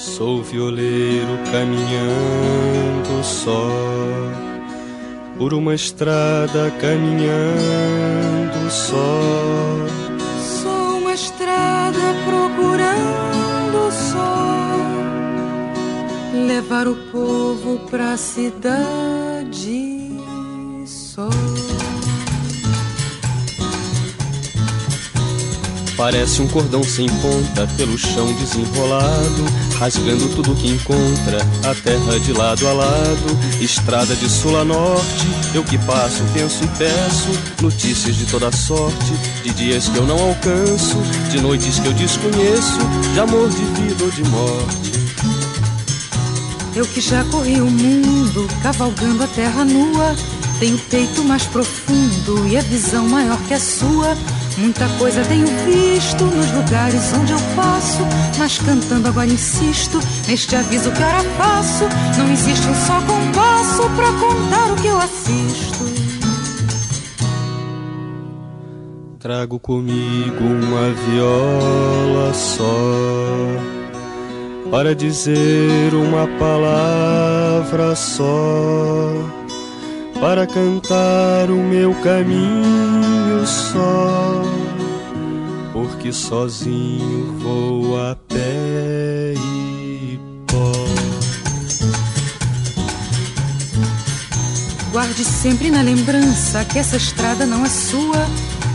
Sou violeiro caminhando só por uma estrada caminhando só. Sou uma estrada procurando só levar o povo pra cidade só. Parece um cordão sem ponta pelo chão desenrolado, rasgando tudo que encontra, a terra de lado a lado, estrada de sul a norte. Eu que passo, penso e peço notícias de toda sorte, de dias que eu não alcanço, de noites que eu desconheço, de amor, de vida ou de morte. Eu que já corri o mundo, cavalgando a terra nua, tenho o peito mais profundo e a visão maior que a sua. Muita coisa tenho visto nos lugares onde eu passo, mas cantando agora insisto neste aviso que ora faço. Não existe um só compasso pra contar o que eu assisto. Trago comigo uma viola só para dizer uma palavra só, para cantar o meu caminho só, porque sozinho vou a pé e pó. Guarde sempre na lembrança que essa estrada não é sua.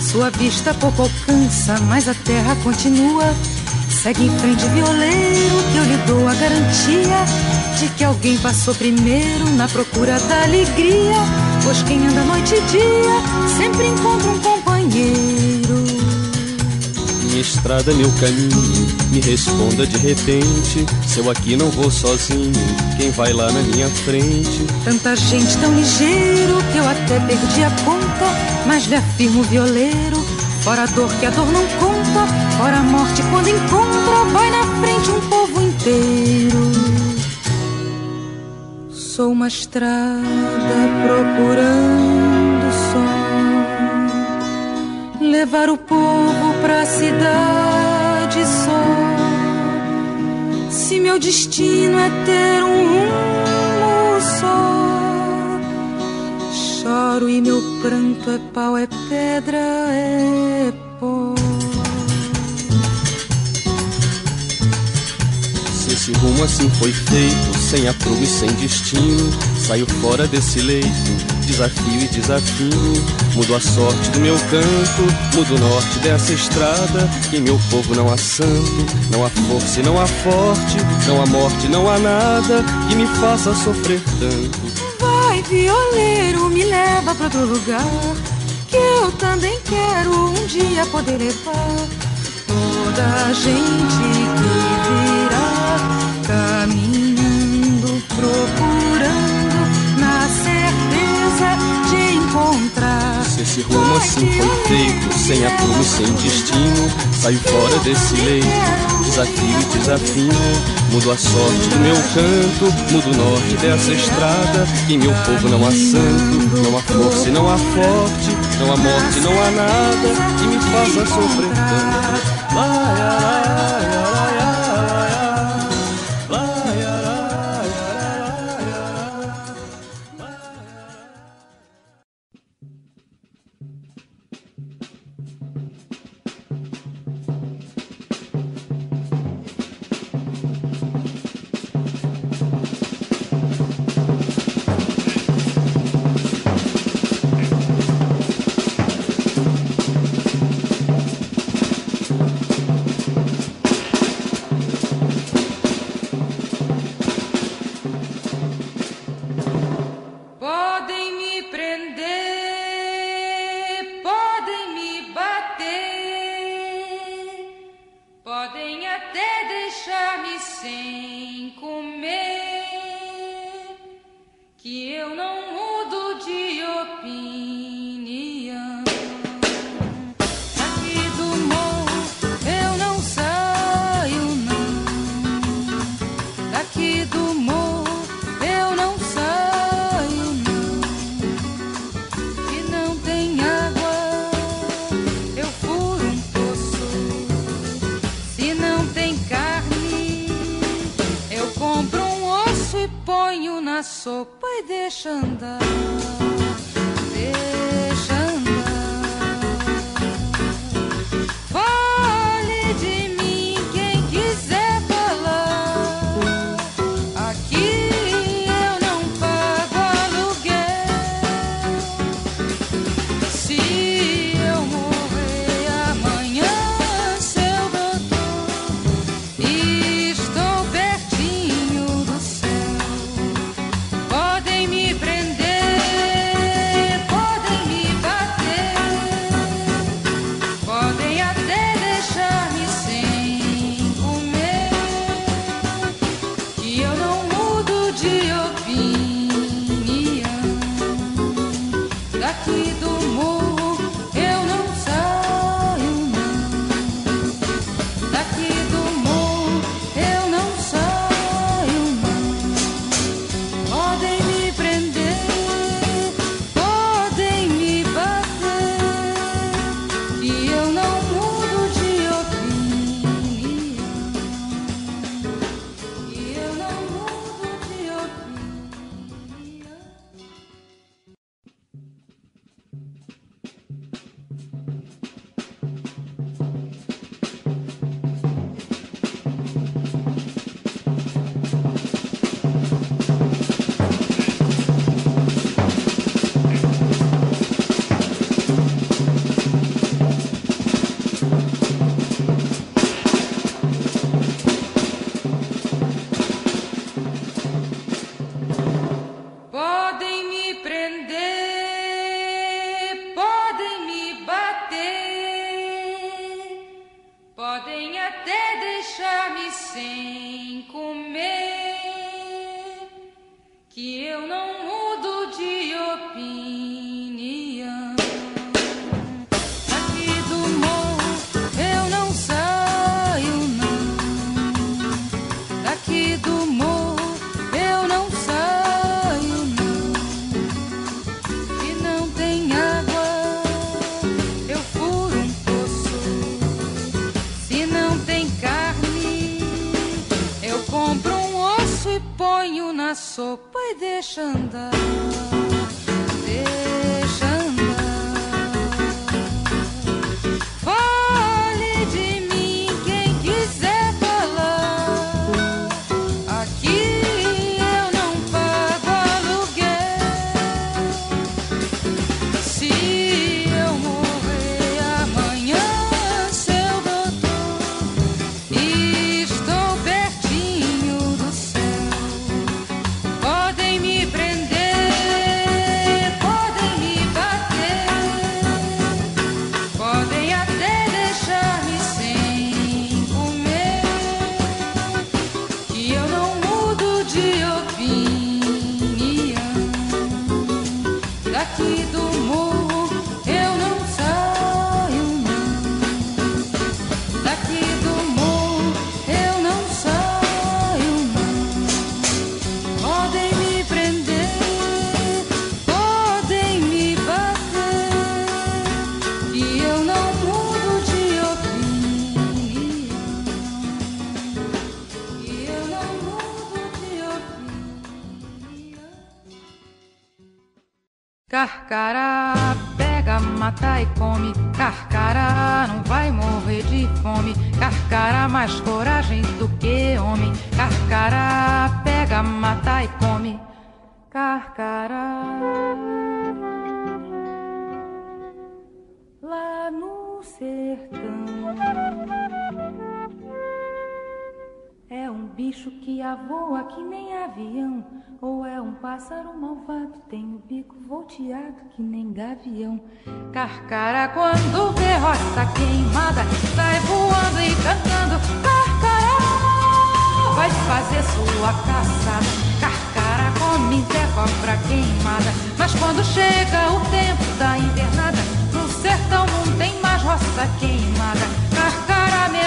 Sua vista pouco alcança, mas a terra continua. Segue em frente, violeiro, que eu lhe dou a garantia que alguém passou primeiro na procura da alegria. Pois quem anda noite e dia sempre encontra um companheiro. Minha estrada, meu caminho, me responda de repente. Se eu aqui não vou sozinho, quem vai lá na minha frente? Tanta gente tão ligeiro que eu até perdi a conta, mas lhe afirmo, violeiro, fora a dor que a dor não conta, fora a morte quando encontra, vai na frente um povo inteiro. Sou uma estrada procurando só levar o povo pra cidade só. Se meu destino é ter um rumo só, choro e meu pranto é pau, é pedra, é esse rumo assim foi feito, sem aprumo e sem destino, saio fora desse leito, desafio e desafio. Mudo a sorte do meu canto, mudo o norte dessa estrada. Em meu povo não há santo, não há força e não há forte, não há morte, não há nada que me faça sofrer tanto. Vai, violeiro, me leva pra outro lugar. Que eu também quero um dia poder levar toda a gente que esse rumo assim foi feito, sem aprumo sem destino, saio fora desse leito, desafio e desafio. Mudo a sorte do meu canto, mudo o norte dessa estrada. Em meu povo não há santo, não há força e não há forte, não há morte, não há nada que me faça sofrer tanto. Lai, ai, ai, sopa e deixa andar. sopa e deixa andar. Deixa Carcará, pega, mata e come. Carcará, não vai morrer de fome. Carcará, mais coragem do que homem. Carcará, pega, mata e come. Carcará. Lá no sertão. Bicho que avoa que nem avião ou é um pássaro malvado, tem o bico volteado que nem gavião. Carcara quando vê roça queimada, sai voando e cantando. Carcará vai fazer sua caçada. Carcara come Zé cobra queimada. Mas quando chega o tempo da invernada, no sertão não tem mais roça queimada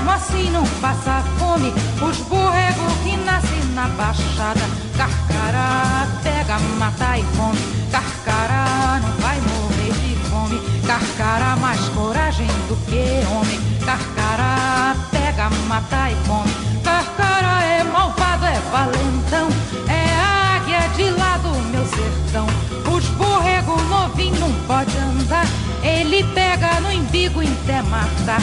mesmo assim não passa fome. Os borregos que nascem na baixada, carcará pega, mata e come. Carcará não vai morrer de fome. Carcará mais coragem do que homem. Carcará pega, mata e come. Carcará é malvado, é valentão, é águia de lá do meu sertão. Os borrego novinho não pode andar, ele pega no embigo até matar.